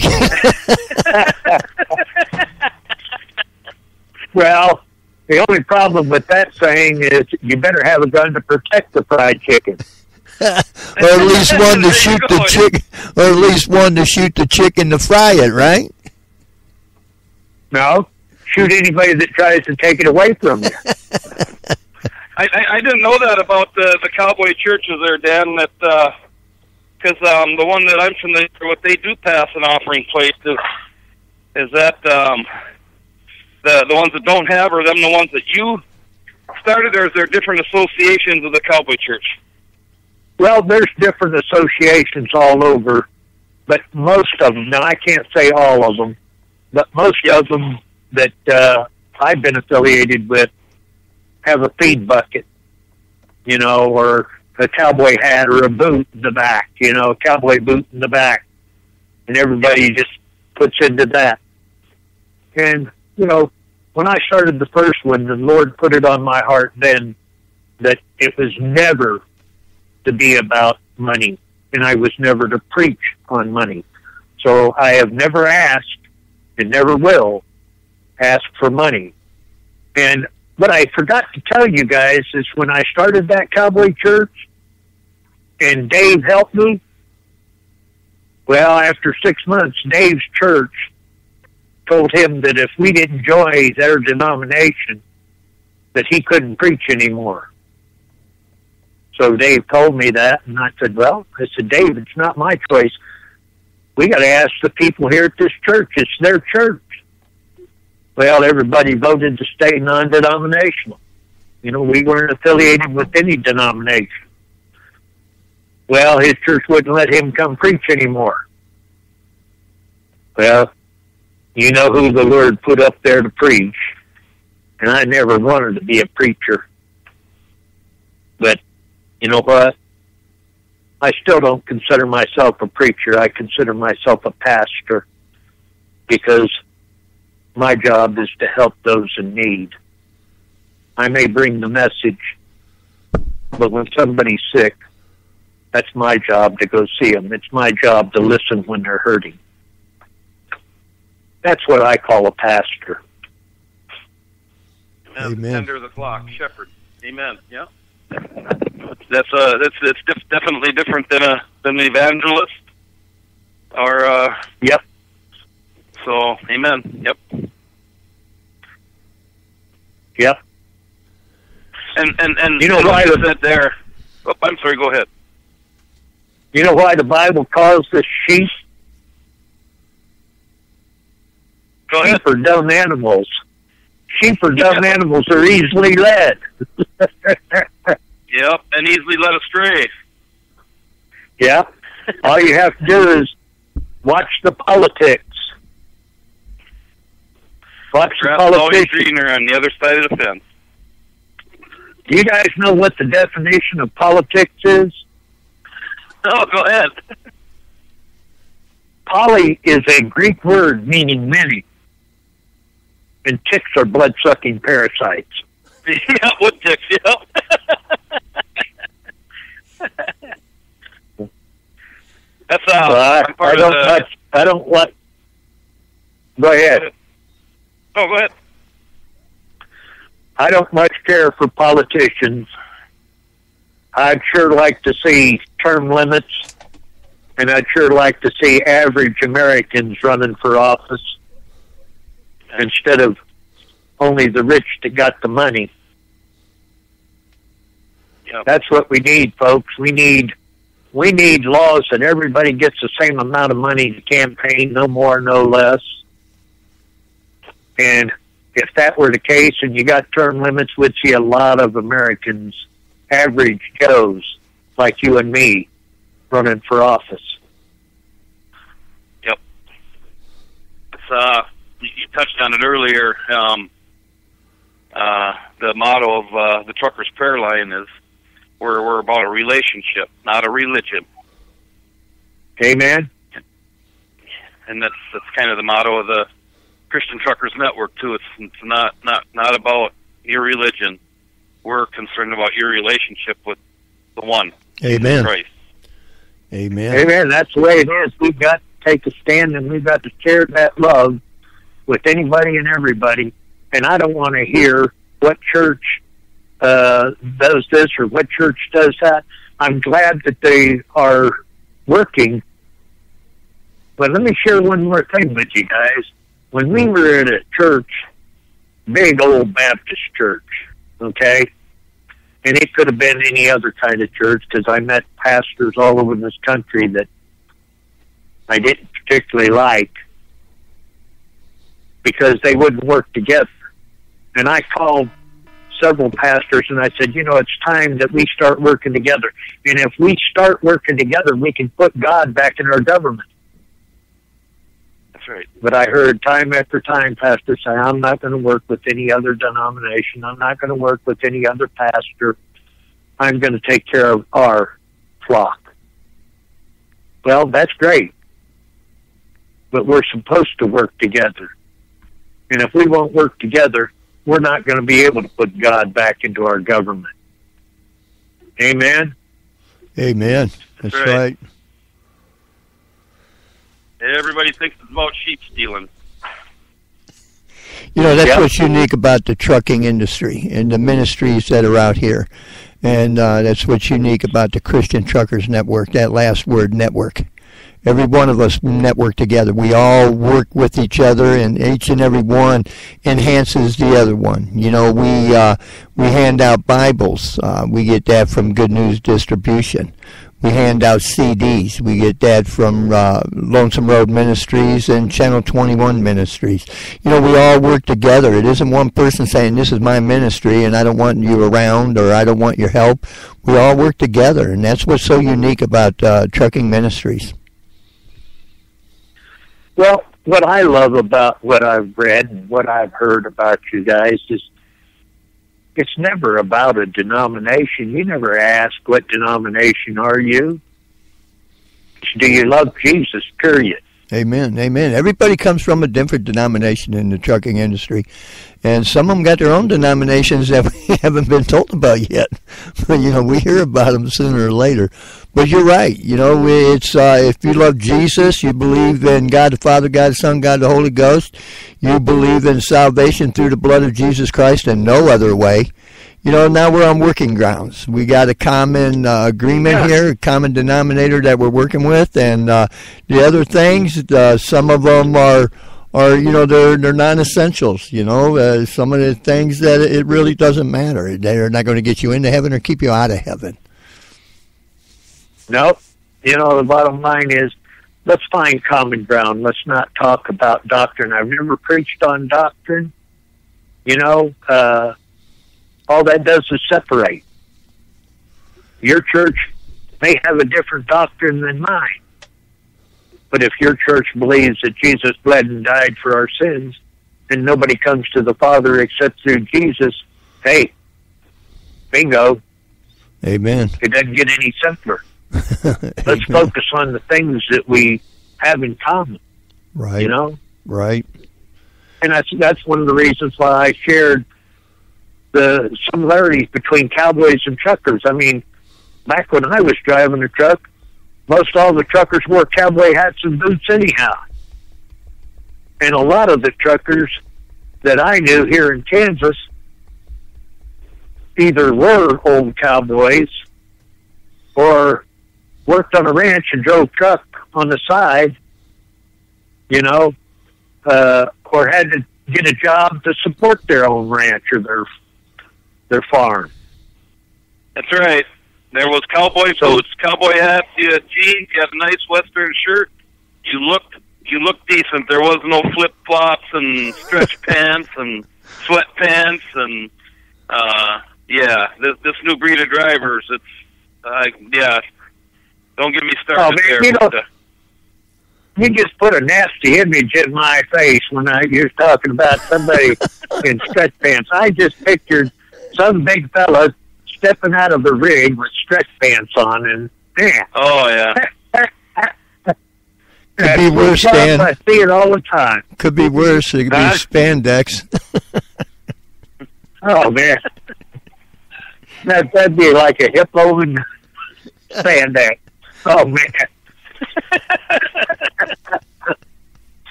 Well, the only problem with that saying is you better have a gun to protect the fried chicken. or at least one to shoot the chicken, or at least one to shoot the chicken to fry it, right? No, shoot anybody that tries to take it away from you. I, I, I didn't know that about the the cowboy churches there, Dan. That because um, the one that I'm familiar with, they do pass an offering plate. Is is that um, the the ones that don't have, or them the ones that you started, or is there different associations of the cowboy church? Well, there's different associations all over but most of them, now I can't say all of them, but most of them that uh, I've been affiliated with have a feed bucket, you know, or a cowboy hat or a boot in the back, you know, a cowboy boot in the back. And everybody just puts into that. And, you know, when I started the first one, the Lord put it on my heart then that it was never to be about money, and I was never to preach on money. So I have never asked, and never will, ask for money. And what I forgot to tell you guys is when I started that cowboy church, and Dave helped me. Well, after six months, Dave's church told him that if we didn't join their denomination, that he couldn't preach anymore. So Dave told me that, and I said, "Well, I said, Dave, it's not my choice. We got to ask the people here at this church. It's their church." Well, everybody voted to stay non-denominational. You know, we weren't affiliated with any denomination. Well, his church wouldn't let him come preach anymore. Well, you know who the Lord put up there to preach. And I never wanted to be a preacher. But you know what? I still don't consider myself a preacher. I consider myself a pastor because my job is to help those in need. I may bring the message, but when somebody's sick, that's my job to go see them. It's my job to listen when they're hurting. That's what I call a pastor. Amen. Amen. Tender the flock, shepherd. Amen. Yeah. That's uh, that's that's def- definitely different than a than an evangelist. Or uh, yep. So, amen. Yep. Yep. And and and you know why the, that there? Oh, I'm sorry. Go ahead. You know why the Bible calls the sheep Go sheep are dumb animals. Sheep are dumb yeah. animals are easily led. yep, and easily led astray. Yeah. All you have to do is watch the politics. Watch the politics. greener on the other side of the fence. Do you guys know what the definition of politics is? Oh, go ahead. Poly is a Greek word meaning many and ticks are blood sucking parasites. yeah, wood ticks, yeah. That's uh, I, I don't the, touch. I don't want. Go ahead. Oh, go ahead. I don't much care for politicians. I'd sure like to see term limits, and I'd sure like to see average Americans running for office instead of only the rich that got the money. Yep. That's what we need, folks. We need we need laws that everybody gets the same amount of money to campaign, no more, no less. And if that were the case and you got term limits, we'd see a lot of Americans, average Joes like you and me, running for office. Yep. It's uh you touched on it earlier. Um, uh, the motto of uh, the Truckers Prayer Line is we're, we're about a relationship, not a religion. Amen. And that's that's kind of the motto of the Christian Truckers Network too. It's it's not not not about your religion. We're concerned about your relationship with the one. Amen. Christ. Amen. Amen. That's the way it is. We've got to take a stand and we've got to share that love with anybody and everybody, and I don't want to hear what church uh, does this or what church does that. I'm glad that they are working. But let me share one more thing with you guys. When we were at a church, big old Baptist church, okay, and it could have been any other kind of church because I met pastors all over this country that I didn't particularly like because they wouldn't work together. And I called several pastors and I said, you know, it's time that we start working together. And if we start working together, we can put God back in our government. Right. But I heard time after time pastors say, I'm not going to work with any other denomination. I'm not going to work with any other pastor. I'm going to take care of our flock. Well, that's great. But we're supposed to work together. And if we won't work together, we're not going to be able to put God back into our government. Amen. Amen. That's Right. right. Everybody thinks it's about sheep stealing. You know, that's Yep. what's unique about the trucking industry and the ministries that are out here. And uh, that's what's unique about the Christian Truckers Network, that last word, network. Every one of us network together. We all work with each other, and each and every one enhances the other one. You know, we uh, we hand out Bibles. Uh, we get that from Good News Distribution. We hand out CDs. We get that from uh, Lonesome Road Ministries and Channel 21 Ministries. You know, we all work together. It isn't one person saying, this is my ministry and I don't want you around or I don't want your help. We all work together, and that's what's so unique about uh, trucking ministries. Well, what I love about what I've read and what I've heard about you guys is it's never about a denomination. You never ask, what denomination are you? Do you love Jesus, period? Amen. Amen. Everybody comes from a different denomination in the trucking industry. And some of them got their own denominations that we haven't been told about yet. But, you know, we hear about them sooner or later. But you're right. You know, it's uh, if you love Jesus, you believe in God the Father, God the Son, God the Holy Ghost, you believe in salvation through the blood of Jesus Christ and no other way. You know, now we're on working grounds. We got a common uh, agreement Yeah. here, a common denominator that we're working with, and uh, the other things, uh, some of them are, are you know, they're they're non-essentials. You know, uh, some of the things that it really doesn't matter. They're not going to get you into heaven or keep you out of heaven. No. You know, the bottom line is let's find common ground. Let's not talk about doctrine. I've never preached on doctrine. You know, uh, all that does is separate. Your church may have a different doctrine than mine. But if your church believes that Jesus bled and died for our sins, and nobody comes to the Father except through Jesus, hey, bingo, Amen. it doesn't get any simpler. Let's focus on the things that we have in common, Right. you know? Right. And that's that's one of the reasons why I shared the similarities between cowboys and truckers. I mean, back when I was driving a truck, most all the truckers wore cowboy hats and boots anyhow. And a lot of the truckers that I knew here in Kansas either were old cowboys or worked on a ranch and drove truck on the side, you know, uh, or had to get a job to support their own ranch or their their farm. That's right. There was cowboy So- boots, cowboy hat, you had jeans, you had a nice western shirt. You looked you looked decent. There was no flip flops and stretch pants and sweatpants and uh yeah, this this new breed of drivers, it's uh yeah. Don't get me started Oh, man, there. you know- but, uh, You just put a nasty image in my face when I you was talking about somebody in stretch pants. I just pictured some big fella stepping out of the rig with stretch pants on, and man, oh yeah. Could be worse, Dan. I see it all the time. Could be worse. It could be Huh? spandex. Oh man, that that'd be like a hippo and spandex. Oh man.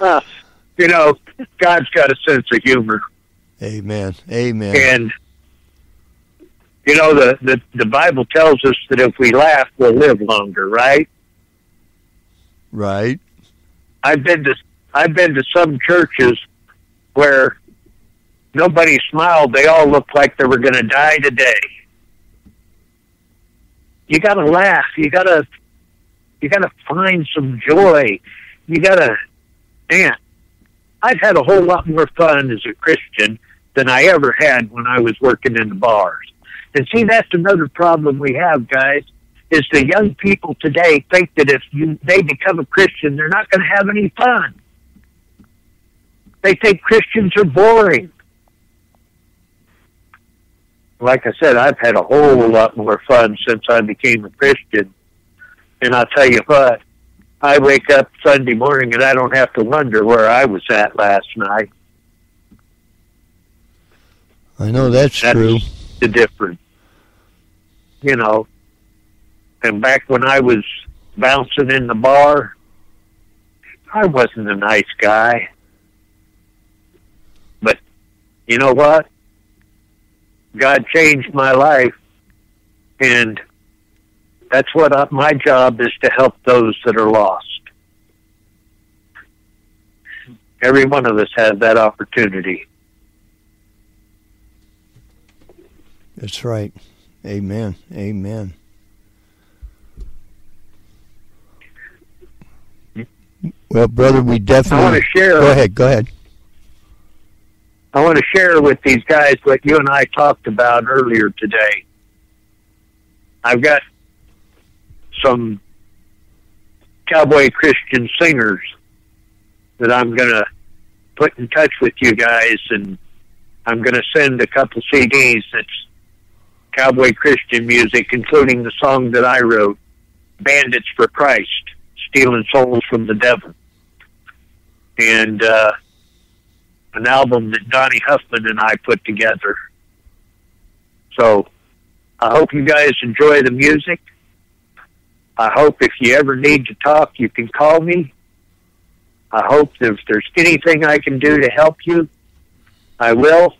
uh, you know, God's got a sense of humor, Amen. Amen. and you know the, the the Bible tells us that if we laugh, we'll live longer, right? Right. I've been to I've been to some churches where nobody smiled. They all looked like they were going to die today. You got to laugh. You got to you got to find some joy. You got to man. I've had a whole lot more fun as a Christian than I ever had when I was working in the bars. And see, that's another problem we have, guys is the young people today think that if you they become a Christian, they're not going to have any fun. They think Christians are boring. Like I said, I've had a whole lot more fun since I became a Christian. And I'll tell you what, I wake up Sunday morning and I don't have to wonder where I was at last night. I know that's, That's true. The difference. You know, and back when I was bouncing in the bar, I wasn't a nice guy. But you know what? God changed my life, and that's what I, my job is to help those that are lost. Every one of us has that opportunity. That's right. Amen. Amen. Well, brother, we I definitely. want to share. Go ahead. Go ahead. I want to share with these guys what you and I talked about earlier today. I've got some cowboy Christian singers that I'm going to put in touch with you guys, and I'm going to send a couple CDs that's cowboy Christian music, including the song that I wrote, Bandits for Christ, Stealing Souls from the Devil. And, uh, an album that Donnie Huffman and I put together. So I hope you guys enjoy the music. I hope if you ever need to talk, you can call me. I hope if there's anything I can do to help you, I will,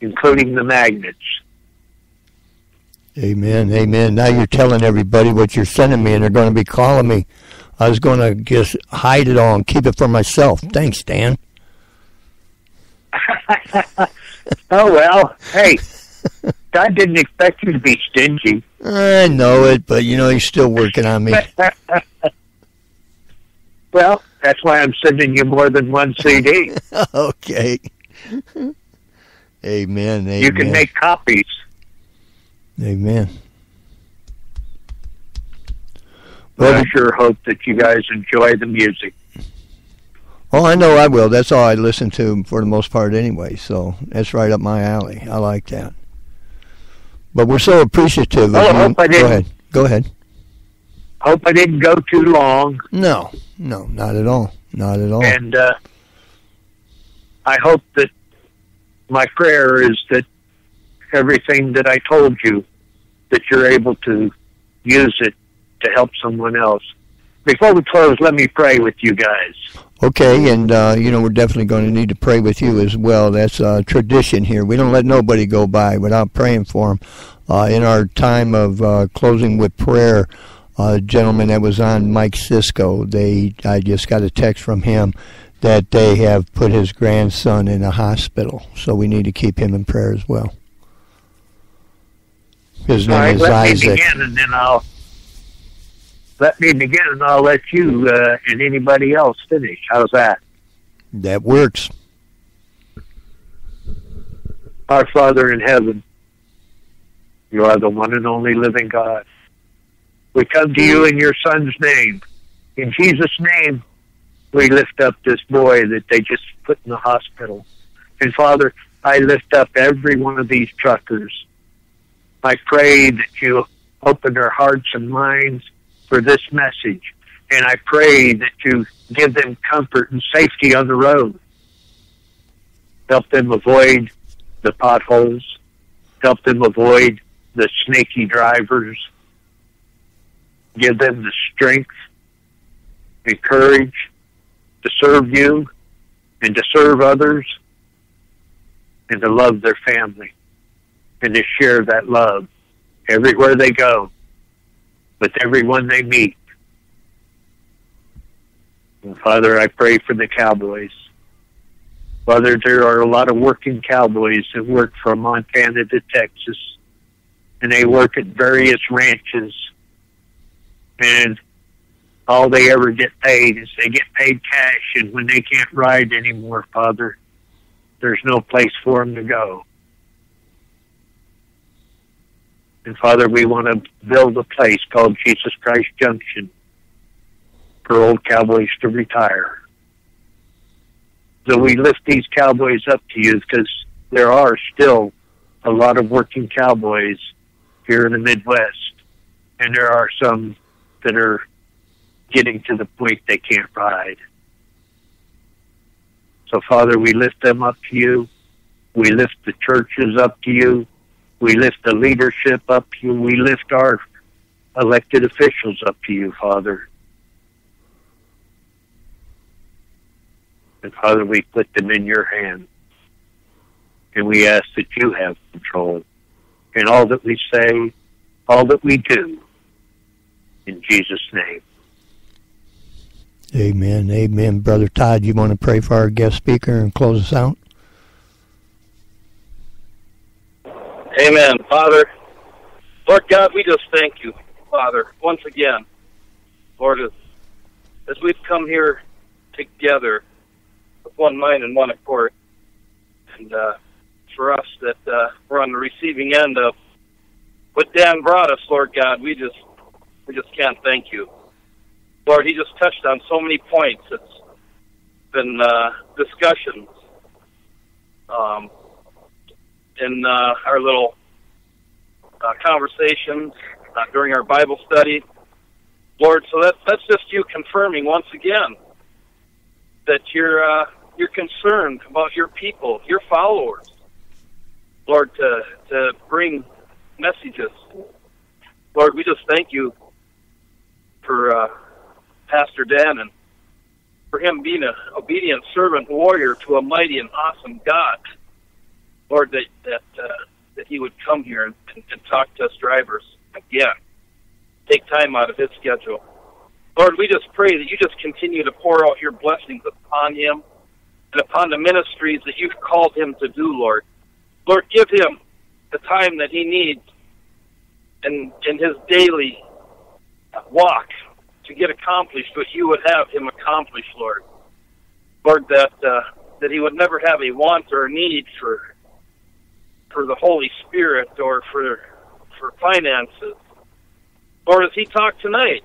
including the magnets. Amen. Amen. Now you're telling everybody what you're sending me, and they're going to be calling me. I was going to just hide it all and keep it for myself. Thanks, Dan. Oh, well, hey, I didn't expect you to be stingy. I know it, but you know he's still working on me. well, that's why I'm sending you more than one CD. okay. Amen. Amen. You can make copies. Amen. Well, I sure hope that you guys enjoy the music. oh, I know I will. That's all I listen to for the most part anyway. So that's right up my alley. I like that. But we're so appreciative. of Well, I hope I Go didn't- ahead. Go ahead. Hope I didn't go too long, No, no, not at all. Not at all. and uh, I hope that my prayer is that everything that I told you, that you're able to use it to help someone else. Before we close, let me pray with you guys. Okay, and uh, you know we're definitely going to need to pray with you as well. That's uh, tradition here. We don't let nobody go by without praying for them. Uh, in our time of uh, closing with prayer, uh, a gentleman that was on Mike Cisco, they I just got a text from him that they have put his grandson in a hospital, so we need to keep him in prayer as well. His name All right, is let Isaac. me begin, and then I'll let me begin, and I'll let you uh, and anybody else finish. How's that? That works. Our Father in heaven, you are the one and only living God. We come to you in your Son's name. In Jesus' name, we lift up this boy that they just put in the hospital. And Father, I lift up every one of these truckers. I pray that you open their hearts and minds for this message. And I pray that you give them comfort and safety on the road. Help them avoid the potholes, help them avoid the snaky drivers, give them the strength and courage to serve you and to serve others and to love their family and to share that love everywhere they go with everyone they meet. And Father, I pray for the Cowboys. Father, there are a lot of working cowboys that work from Montana to Texas, and they work at various ranches, and all they ever get paid is they get paid cash, and when they can't ride anymore, Father, there's no place for them to go. And Father, we want to build a place called Jesus Christ Junction for old cowboys to retire. So we lift these cowboys up to you because there are still a lot of working cowboys here in the Midwest, and there are some that are getting to the point they can't ride. So, Father, we lift them up to you. We lift the churches up to you. We lift the leadership up to you. We lift our elected officials up to you, Father. And Father, we put them in your hands. And we ask that you have control in all that we say, all that we do. In Jesus' name. Amen. Amen. Brother Todd, you want to pray for our guest speaker and close us out? Amen. Father, Lord God, we just thank you, Father, once again. Lord, as, as we've come here together with one mind and one accord, and uh, for us that uh, we're on the receiving end of what Dan brought us, Lord God, we just we just can't thank you. Lord, he just touched on so many points. It's been uh, discussions um, in uh, our little uh, conversations uh, during our Bible study. Lord, so that's that's just you confirming once again that you're uh, you're concerned about your people, your followers. Lord, to to bring messages. Lord, we just thank you for uh, Pastor Dan and for him being an obedient servant warrior to a mighty and awesome God. Lord, that that uh, that he would come here and, and, talk to us drivers again. Take time out of his schedule. Lord, we just pray that you just continue to pour out your blessings upon him and upon the ministries that you've called him to do, Lord. Lord, give him the time that he needs in, in his daily walk to get accomplished what you would have him accomplish, Lord. Lord, that uh, that he would never have a want or a need for for the Holy Spirit or for for finances. or as he talked tonight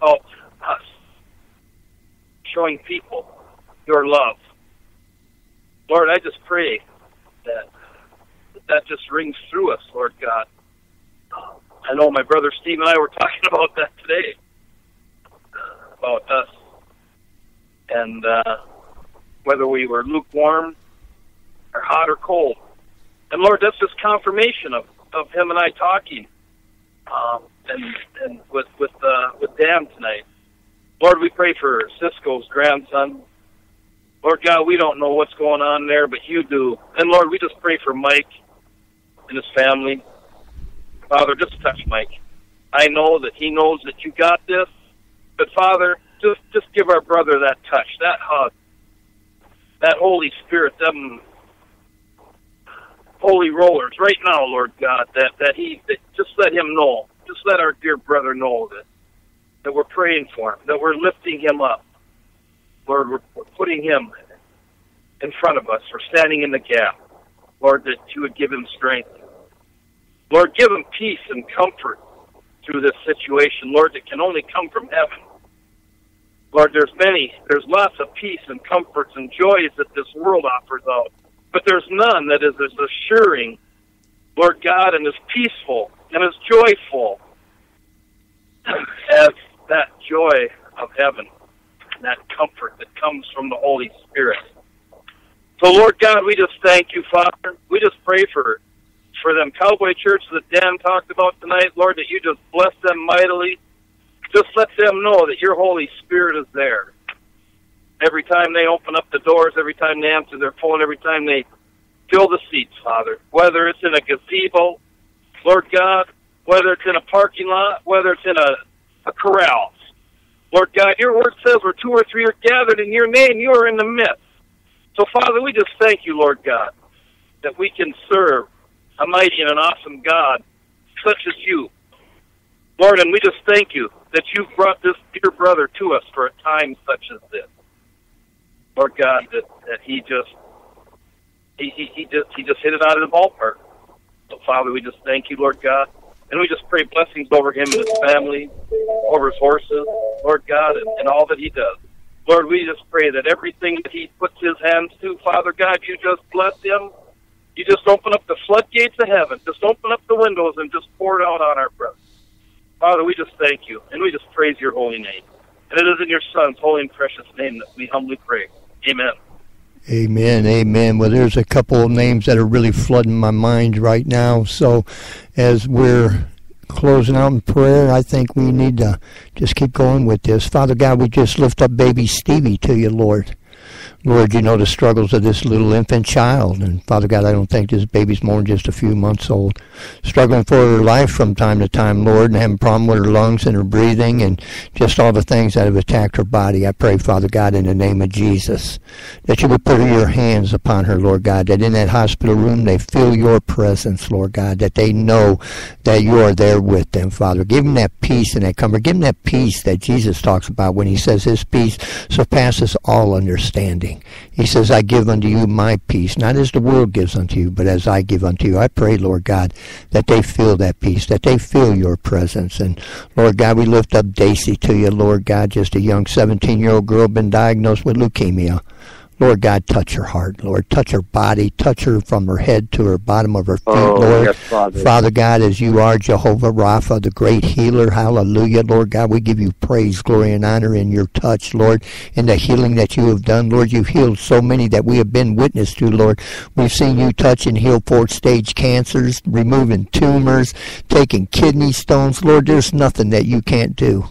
about us showing people your love. Lord, I just pray that that just rings through us, Lord God. I know my brother Steve and I were talking about that today, about us, and uh, whether we were lukewarm or hot or cold. And Lord, that's just confirmation of, of him and I talking, um, and and with with uh, with Dan tonight. Lord, we pray for Cisco's grandson. Lord God, we don't know what's going on there, but you do. And Lord, we just pray for Mike and his family. Father, just touch Mike. I know that he knows that you got this, but Father, just just give our brother that touch, that hug, that Holy Spirit, them holy rollers right now, Lord God, that that he that just let him know, just let our dear brother know that that we're praying for him, that we're lifting him up, Lord, we're, we're putting him in front of us, we're standing in the gap, Lord, that you would give him strength. Lord, give him peace and comfort through this situation, Lord, that can only come from heaven. Lord, there's many, there's lots of peace and comforts and joys that this world offers out, but there's none that is as assuring, Lord God, and as peaceful and as joyful as that joy of heaven, that comfort that comes from the Holy Spirit. So, Lord God, we just thank you, Father. We just pray for for them cowboy church that Dan talked about tonight, Lord, that you just bless them mightily. Just let them know that your Holy Spirit is there. Every time they open up the doors, every time they answer their phone, every time they fill the seats, Father, whether it's in a gazebo, Lord God, whether it's in a parking lot, whether it's in a, a corral. Lord God, your word says where two or three are gathered in your name, you are in the midst. So, Father, we just thank you, Lord God, that we can serve a mighty and an awesome God, such as you. Lord, and we just thank you that you've brought this dear brother to us for a time such as this. Lord God, uh, that, that he just he, he, he just he just hit it out of the ballpark. So Father, we just thank you, Lord God. And we just pray blessings over him and his family, over his horses, Lord God, and, and all that he does. Lord, we just pray that everything that he puts his hands to, Father God, you just bless him. You just open up the floodgates of heaven. Just open up the windows and just pour it out on our brother. Father, we just thank you and we just praise your holy name. And it is in your Son's holy and precious name that we humbly pray. Amen. Amen, amen. Well, there's a couple of names that are really flooding my mind right now. So, as we're closing out in prayer, I think we need to just keep going with this. Father God, we just lift up baby Stevie to you, Lord. Lord, you know the struggles of this little infant child. And Father God, I don't think this baby's more than just a few months old. Struggling for her life from time to time, Lord, and having a problem with her lungs and her breathing and just all the things that have attacked her body. I pray, Father God, in the name of Jesus, that you would put your hands upon her, Lord God, that in that hospital room they feel your presence, Lord God, that they know that you are there with them, Father. Give them that peace and that comfort. Give them that peace that Jesus talks about when he says his peace surpasses all understanding. He says, I give unto you my peace, not as the world gives unto you, but as I give unto you. I pray, Lord God, that they feel that peace, that they feel your presence. And Lord God, we lift up Daisy to you, Lord God, just a young 17 year old girl been diagnosed with leukemia. Lord God, touch her heart, Lord. Touch her body. Touch her from her head to her bottom of her feet, oh, Lord. Yes, Father. Father God, as you are Jehovah Rapha, the great healer, hallelujah, Lord God, we give you praise, glory, and honor in your touch, Lord, in the healing that you have done. Lord, you've healed so many that we have been witness to, Lord. We've seen you touch and heal fourth stage cancers, removing tumors, taking kidney stones. Lord, there's nothing that you can't do.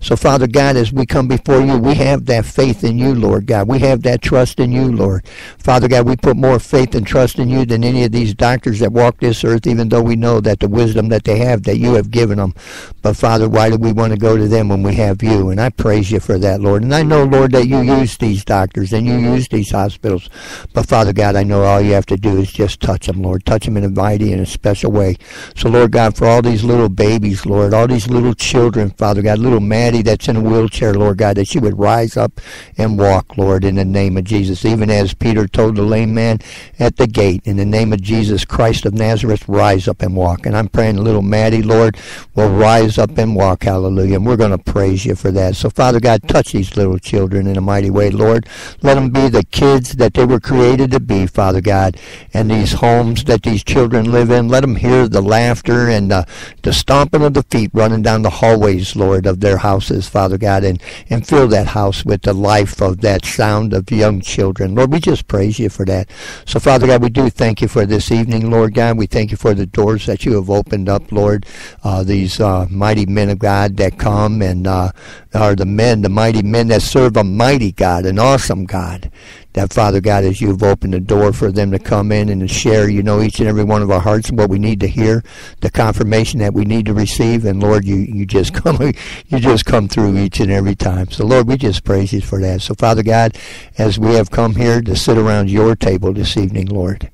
So, Father God, as we come before you, we have that faith in you, Lord God. We have that trust in you, Lord. Father God, we put more faith and trust in you than any of these doctors that walk this earth, even though we know that the wisdom that they have, that you have given them. But, Father, why do we want to go to them when we have you? And I praise you for that, Lord. And I know, Lord, that you use these doctors and you use these hospitals. But, Father God, I know all you have to do is just touch them, Lord. Touch them in a mighty and a special way. So, Lord God, for all these little babies, Lord, all these little children, Father God, little Maddie that's in a wheelchair, Lord God, that she would rise up and walk, Lord, in the name of Jesus. Even as Peter told the lame man at the gate, in the name of Jesus Christ of Nazareth, rise up and walk. And I'm praying little Maddie, Lord, will rise up and walk. Hallelujah. And we're going to praise you for that. So, Father God, touch these little children in a mighty way, Lord. Let them be the kids that they were created to be, Father God. And these homes that these children live in, let them hear the laughter and the, the stomping of the feet running down the hallways, Lord, of their houses, Father God, and, and fill that house with the life of that sound of young children. Lord, we just praise you for that. So, Father God, we do thank you for this evening, Lord God. We thank you for the doors that you have opened up, Lord. Uh, these uh, mighty men of God that come and uh, are the men, the mighty men that serve a mighty God, an awesome God that Father God, as you've opened the door for them to come in and to share, you know, each and every one of our hearts what we need to hear, the confirmation that we need to receive, and Lord, you you just come you just come through each and every time. So Lord, we just praise you for that. So Father God, as we have come here to sit around your table this evening, Lord,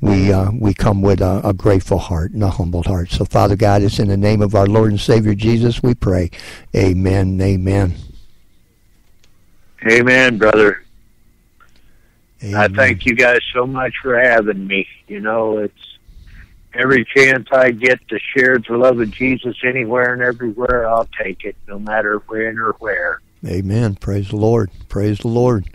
we uh, we come with a, a, grateful heart and a humbled heart. So Father God, it's in the name of our Lord and Savior Jesus we pray. Amen. Amen. Amen, brother. Amen. I thank you guys so much for having me. You know, it's every chance I get to share the love of Jesus anywhere and everywhere, I'll take it, no matter when or where. Amen. Praise the Lord. Praise the Lord.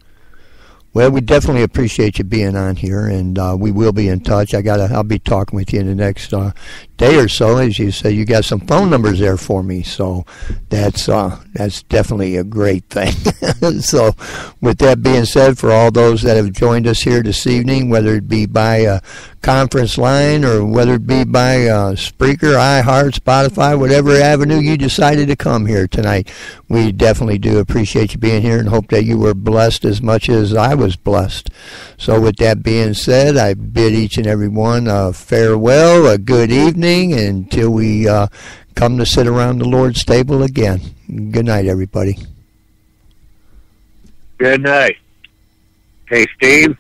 Well, we definitely appreciate you being on here, and uh, we will be in touch. I got I'll be talking with you in the next uh, day or so, as you say. You got some phone numbers there for me, so that's uh, that's definitely a great thing. so, with that being said, for all those that have joined us here this evening, whether it be by a conference line or whether it be by uh, Spreaker, iHeart, Spotify, whatever avenue you decided to come here tonight, we definitely do appreciate you being here and hope that you were blessed as much as I was blessed. So, with that being said, I bid each and every one a farewell, a good evening until we uh, come to sit around the Lord's table again. Good night, everybody. Good night. Hey, Steve.